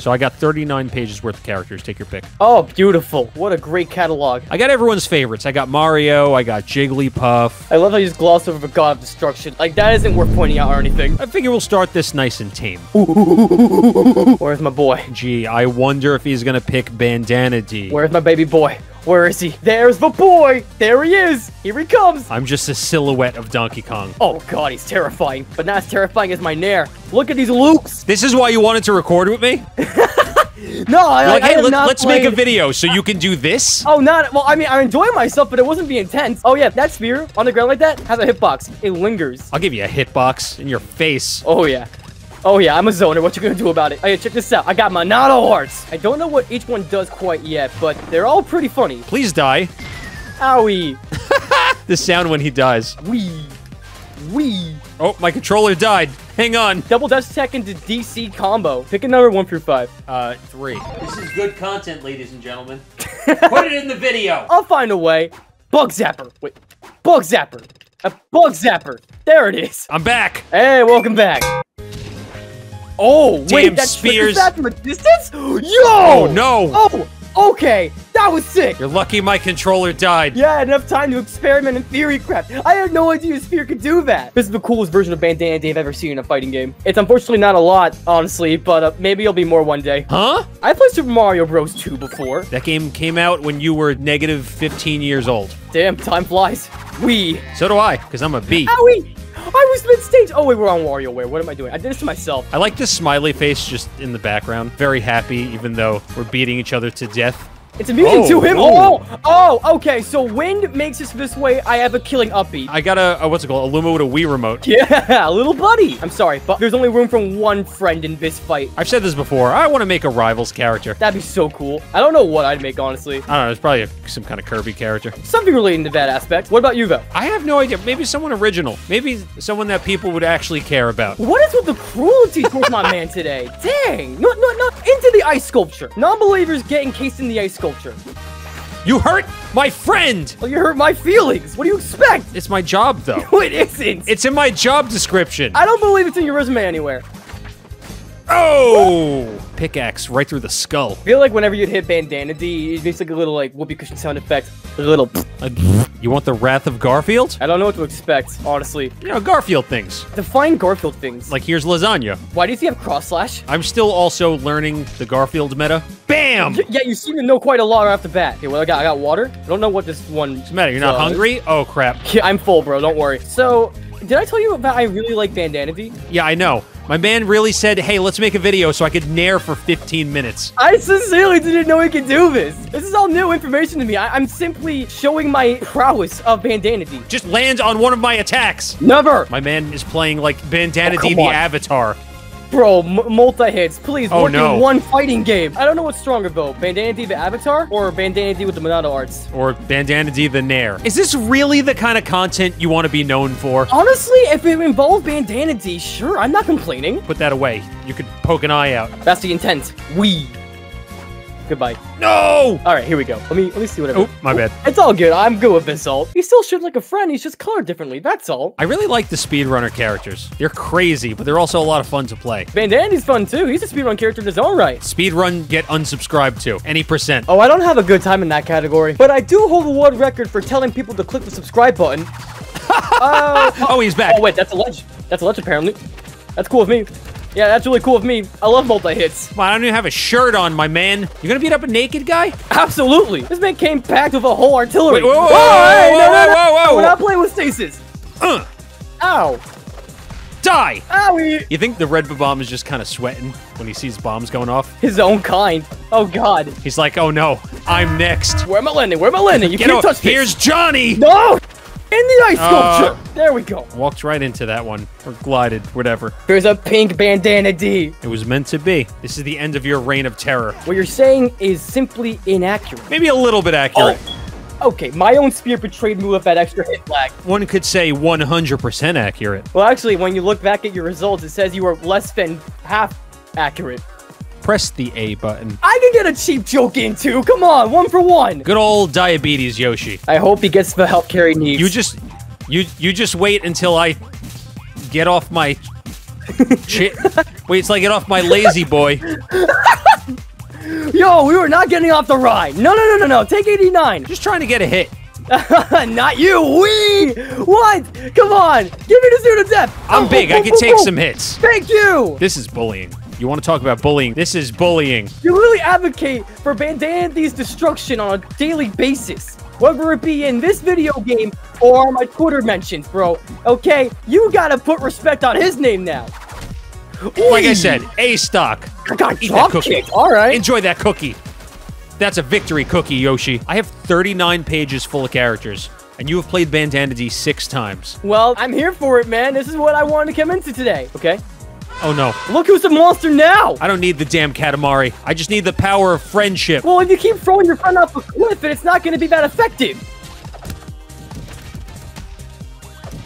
So I got 39 pages worth of characters. Take your pick. Oh, beautiful. What a great catalog. I got everyone's favorites. I got Mario. I got Jigglypuff. I love how you just glossed over the God of Destruction. Like, that isn't worth pointing out or anything. I figure we'll start this nice and tame. Where's my boy? Gee, I wonder if he's gonna pick Bandana Dee. Where's my baby boy? Where is he? There's the boy! There he is! Here he comes! I'm just a silhouette of Donkey Kong. Oh god, he's terrifying. But not as terrifying as my Nair. Look at these loops! This is why you wanted to record with me? No, I, like, I hey, let, us make a video so you can do this? Oh, not well. I mean, I'm enjoying myself, but it wasn't being intense. Oh yeah, that sphere on the ground like that has a hitbox. It lingers. I'll give you a hitbox in your face. Oh yeah. Oh yeah, I'm a zoner. What you gonna do about it? Hey, check this out. I got Monado arts. I don't know what each one does quite yet, but they're all pretty funny. Please die. Owie. The sound when he dies. Wee. Wee. Oh, my controller died. Hang on. Double dash tech into DC combo. Pick a number one through five. Uh, three. This is good content, ladies and gentlemen. Put it in the video. I'll find a way. Bug zapper. Wait. Bug zapper. A bug zapper. There it is. I'm back. Hey, welcome back. Oh, Damn wait, that spears. that from a distance? Yo! Oh, no. Oh, okay. That was sick. You're lucky my controller died. Yeah, enough time to experiment in theory crap. I had no idea Sphere could do that. This is the coolest version of Bandana Dave I've ever seen in a fighting game. It's unfortunately not a lot, honestly, but uh, maybe it'll be more one day. Huh? I played Super Mario Bros. 2 before. That game came out when you were negative 15 years old. Damn, time flies. We. So do I, because I'm a B. Owie! I was mid-stage. Oh, wait, we're on WarioWare. What am I doing? I did this to myself. I like this smiley face just in the background. Very happy, even though we're beating each other to death. It's immune Oh, to him. oh. Oh, oh, okay. So wind makes us this way. I have a killing up B. I got a, a what's it called? A Luma with a Wii remote. Yeah, a little buddy. I'm sorry, but there's only room for one friend in this fight. I've said this before. I want to make a rivals character. That'd be so cool. I don't know what I'd make, honestly. I don't know. It's probably a, some kind of Kirby character. Something relating to that aspect. What about you, though? I have no idea. Maybe someone original. Maybe someone that people would actually care about. What is with the cruelty towards my man today? Dang. No, no, no. Into the ice sculpture. Non-believers get encased in the ice sculpture. You hurt my friend. Well, you hurt my feelings. What do you expect? It's my job, though. No, it isn't. It's in my job description. I don't believe it's in your resume anywhere. Oh! Pickaxe right through the skull. I feel like whenever you'd hit Bandana Dee, it makes like a little like whoopee cushion sound effect. A little. You want the Wrath of Garfield? I don't know what to expect, honestly. You know, Garfield things. Define Garfield things. Like, here's lasagna. why does he have cross slash? I'm still also learning the Garfield meta. Bam! Yeah, you seem to know quite a lot right off the bat. Okay, well, I got, I got water. I don't know what this one. What's the matter? You're not does. hungry? Oh, crap. Yeah, I'm full, bro. Don't worry. So, did I tell you about I really like Bandana Dee? Yeah, I know. My man really said, hey, let's make a video so I could nair for 15 minutes. I sincerely didn't know he could do this. This is all new information to me. I- I'm simply showing my prowess of Bandana Dee. Just land on one of my attacks. Never! My man is playing like Bandana Oh, D the. Avatar. Bro, m- multi hits. Please Oh, work no. in one fighting game. I don't know what's stronger though. Bandana Dee the Avatar or Bandana Dee with the Monado arts. Or Bandana Dee the Nair. Is this really the kind of content you want to be known for? Honestly, if it involved Bandana Dee, sure, I'm not complaining. Put that away. You could poke an eye out. That's the intent. We. Goodbye. No! All right, here we go. Let me let me see what. Oh, my bad. It's all good. I'm good with this alt. He's still shaped like a friend. He's just colored differently. That's all. I really like the speedrunner characters. They're crazy, but they're also a lot of fun to play. Bandana's fun too. He's a speedrun character in his own right. Speedrun, get unsubscribed to. Any percent. Oh, I don't have a good time in that category, but I do hold a world record for telling people to click the subscribe button. uh, Oh, he's back. oh wait, that's a ledge. That's a ledge apparently. That's cool with me. Yeah, that's really cool with me. I love multi hits. Come on, I don't even have a shirt on, my man. You're gonna beat up a naked guy? Absolutely. This man came packed with a whole artillery. Wait, whoa, whoa, Whoa, hey, whoa, no, no, whoa, no. whoa, whoa. We're not playing with stasis. Uh, Ow. die! Owie. You think the red bomb is just kind of sweating when he sees bombs going off? His own kind. Oh god. He's like, oh no, I'm next. Where am I landing? Where am I landing? You Get can't out. touch this. Here's Johnny! No! In the ice Uh, sculpture! there we go. Walked right into that one, or glided, whatever. There's a pink bandana Dee. It was meant to be. This is the end of your reign of terror. What you're saying is simply inaccurate. Maybe a little bit accurate. Okay, my own spear betrayed me with that extra hit lag. One could say 100% accurate. Well, actually, when you look back at your results, it says you were less than half accurate. Press the A button. I can get a cheap joke in too. Come on, one for one. Good old diabetes Yoshi. I hope he gets the help Carrie needs. You just you you just wait until I get off my shit. Wait, till I get off my lazy boy. Yo, we were not getting off the ride. No, no, no, no, no. Take 89. Just trying to get a hit. not you. We. What? Come on. Give me the suit of death. I'm Oh, big. oh, I can oh, take oh. some hits. Thank you. This is bullying. You want to talk about bullying? This is bullying. You really advocate for Bandandy's destruction on a daily basis. Whether it be in this video game or my Twitter mentions, bro. Okay? You gotta put respect on his name now. Like I said, A stock. I got Eat that cookie. kicked. All right. Enjoy that cookie. That's a victory cookie, Yoshi. I have 39 pages full of characters, and you have played Bandanity six times. Well, I'm here for it, man. This is what I wanted to come into today. Okay? Oh no. Look who's the monster now. I don't need the damn Katamari. I just need the power of friendship. Well, if you keep throwing your friend off a cliff, and it's not going to be that effective.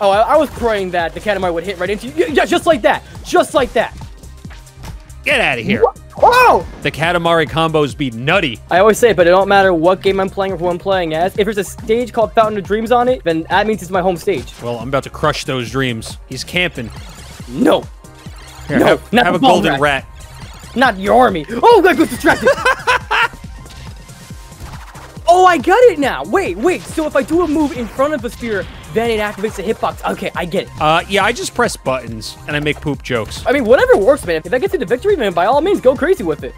Oh, I, I was praying that the Katamari would hit right into you. Yeah, just like that. Just like that. Get out of here. Wha- Whoa! Oh! The Katamari combos be nutty. I always say, but it don't matter what game I'm playing or who I'm playing as. If there's a stage called Fountain of Dreams on it, then that means it's my home stage. Well, I'm about to crush those dreams. He's camping. No, Here, No, have, not have a golden rat. rat. not your army. Oh, that was distracted. oh, I got it now. Wait, wait. So if I do a move in front of the sphere, then it activates the hitbox. Okay, I get it. Uh, yeah, I just press buttons and I make poop jokes. I mean, whatever works, man. If that gets you the victory, then by all means, go crazy with it.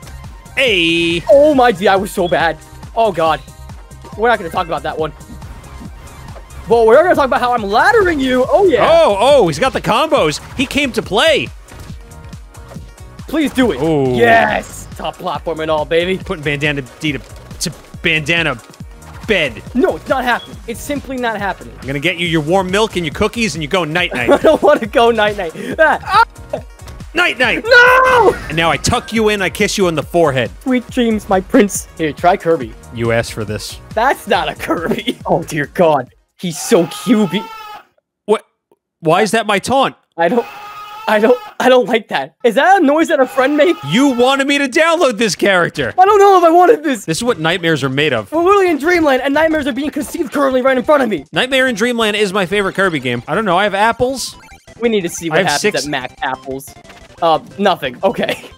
Hey. Oh my god, I was so bad. Oh god. We're not gonna talk about that one. Well, we're gonna talk about how I'm laddering you. Oh yeah. Oh, oh, he's got the combos. He came to play. Please do it. Ooh. Yes. Top platform and all, baby. Putting Bandana Dee to, to Bandana bed. No, it's not happening. It's simply not happening. I'm gonna get you your warm milk and your cookies and you go night night. I don't want to go night night. Ah, night night. no! And now I tuck you in, I kiss you on the forehead. Sweet dreams, my prince. Here, try Kirby. You asked for this. That's not a Kirby. Oh dear God, he's so cubey. What? Why is that my taunt? I don't, I don't, I don't like that. Is that a noise that a friend made? You wanted me to download this character. I don't know if I wanted this. This is what nightmares are made of. We're literally in Dreamland, and nightmares are being conceived currently right in front of me. Nightmare in Dreamland is my favorite Kirby game. I don't know. I have apples. We need to see I what happens six- at Mac Apples. Uh, nothing. Okay.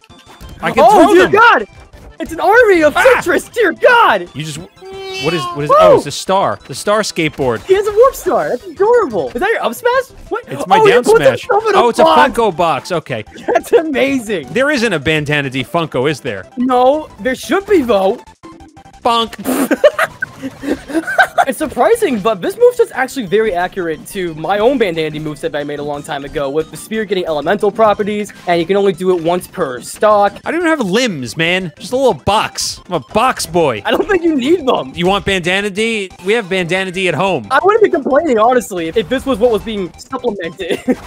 I can oh throw dear them. God! It's an army of Ah! citrus. Dear God! You just. What is? What is? Whoa! Oh, it's a star. The star skateboard. He has a warp star. That's adorable. Is that your up smash? What? It's my oh, down smash. Oh, it's box. a Funko box. Okay. That's amazing. There isn't a Bandana Dee Funko, is there? No, there should be though. Funk. It's surprising, but this moveset's actually very accurate to my own Bandandy moveset that I made a long time ago, with the spear getting elemental properties, and you can only do it once per stock. I don't even have limbs, man. Just a little box. I'm a box boy. I don't think you need them. You want Bandana Dee? We have Bandana Dee at home. I wouldn't be complaining, honestly, if, this was what was being supplemented.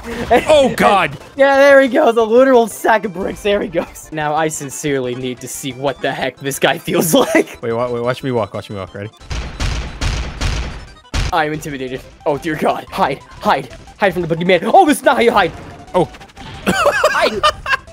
Oh, God. Yeah, there he goes. A literal sack of bricks. There he goes. Now, I sincerely need to see what the heck this guy feels like. Wait, wa- wait, watch me walk. Watch me walk. Ready? I'm intimidated. Oh, dear God. Hide. Hide. Hide from the boogeyman. Oh, this is not how you hide. Oh, Hide.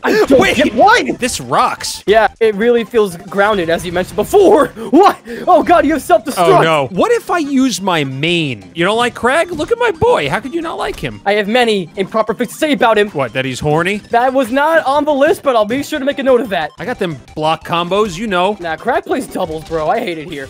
I don't Wait. get why. this rocks. Yeah, it really feels grounded, as you mentioned before. What? Oh, God, you have self-destruct. Oh, no. What if I use my main? You don't like Kragg? Look at my boy. How could you not like him? I have many improper things to say about him. What, that he's horny? That was not on the list, but I'll be sure to make a note of that. I got them block combos, you know. Nah, Kragg plays doubles, bro. I hate it here.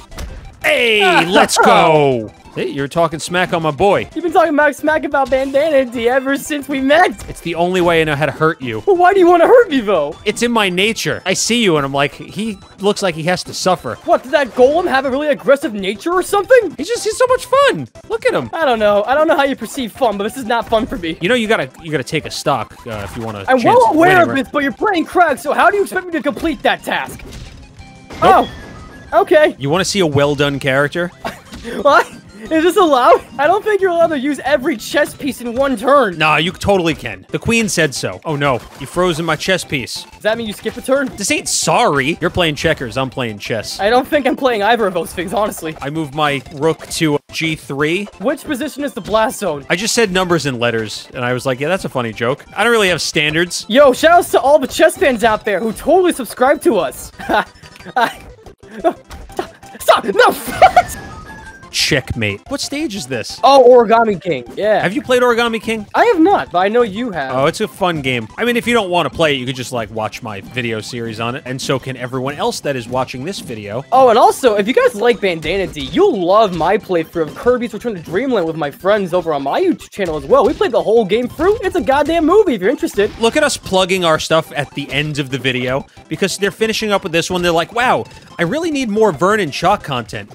Hey, let's go. Hey, you're talking smack on my boy. You've been talking about smack about Bandana Dee ever since we met. It's the only way I know how to hurt you. Well, why do you want to hurt me, though? It's in my nature. I see you and I'm like, he looks like he has to suffer. What, did that golem have a really aggressive nature or something? He's just, he's so much fun. Look at him. I don't know. I don't know how you perceive fun, but this is not fun for me. You know, you gotta, you gotta take a stock uh, if you want to. I'm well aware of this, but you're playing Kragg, so how do you expect me to complete that task? Oh, okay. You want to see a well done character? What? Is this allowed? I don't think you're allowed to use every chess piece in one turn. Nah, you totally can. The queen said so. Oh no, you froze in my chess piece. Does that mean you skip a turn? This ain't sorry. You're playing checkers. I'm playing chess. I don't think I'm playing either of those things, honestly. I moved my rook to g3. Which position is the blast zone? I just said numbers and letters, and I was like, yeah, that's a funny joke. I don't really have standards. Yo, shoutouts to all the chess fans out there who totally subscribe to us. Stop! Stop! No! checkmate. What stage is this? Oh, Origami King. Yeah. Have you played Origami King? I have not, but I know you have. Oh, it's a fun game. I mean, if you don't want to play it, you could just like watch my video series on it, and so can everyone else that is watching this video. Oh, and also, if you guys like Bandana Dee, you'll love my playthrough of Kirby's Return to Dreamland with my friends over on my YouTube channel as well. We played the whole game through. It's a goddamn movie if you're interested. Look at us plugging our stuff at the end of the video because they're finishing up with this one. They're like, wow, I really need more Vernias Choc content.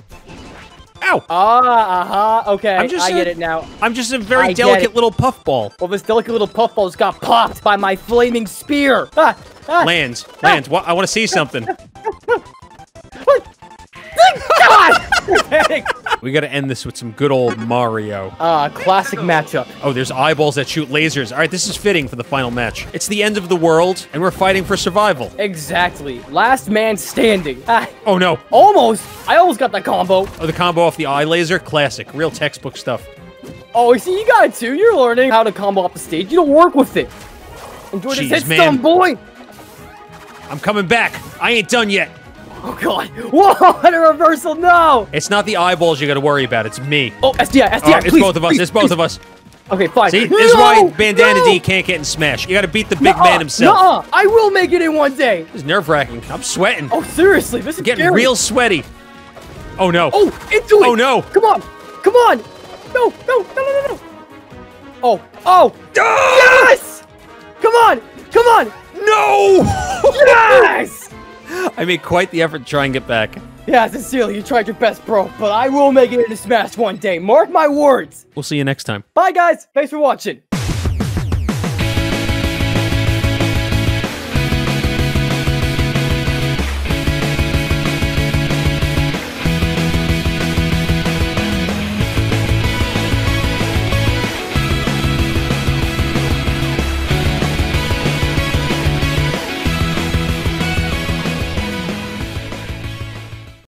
Ow! Ah, uh-huh. Okay, I'm just I get a- it now. I'm just a very I delicate it. little puffball. Well, this delicate little puffball just got popped by my flaming spear. Ah, ah. Lands, lands. What? I want to see something. God! We got to end this with some good old Mario. Ah, classic matchup. Oh, there's eyeballs that shoot lasers. All right, this is fitting for the final match. It's the end of the world, and we're fighting for survival. Exactly. Last man standing. Ah, Oh no! almost. I almost got that combo. Oh, the combo off the eye laser, classic, real textbook stuff. Oh, see, you got it too. You're learning how to combo off the stage. You don't work with it. Enjoy Jeez, this hit man. stun, boy. I'm coming back. I ain't done yet. Oh, God. Whoa, and a reversal. No. It's not the eyeballs you got to worry about. It's me. Oh, SDI, SDI, Oh, it's both of us. please, It's both of us. Okay, fine. See, this is why Bandana no. D can't get in Smash. You got to beat the big Nuh-uh, man himself. nuh-uh. I will make it in one day. This is nerve wracking. I'm sweating. Oh, seriously, this is Getting scary. real sweaty. Oh no. Oh, into it. Oh, no. Come on. Come on. No, no, no, no, no, no. Oh, oh. Ah! Yes. Come on. Come on. No! Yes. I made quite the effort to try and get back. Yeah, sincerely, you tried your best, bro. But I will make it into Smash one day. Mark my words. We'll see you next time. Bye, guys. Thanks for watching.